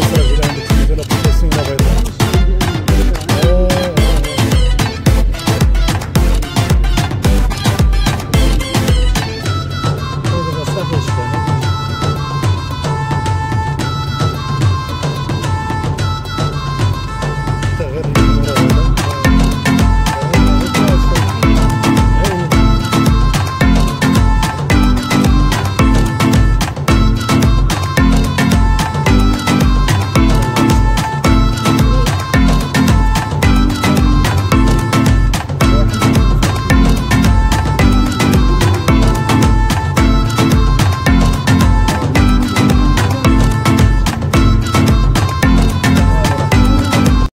Carlos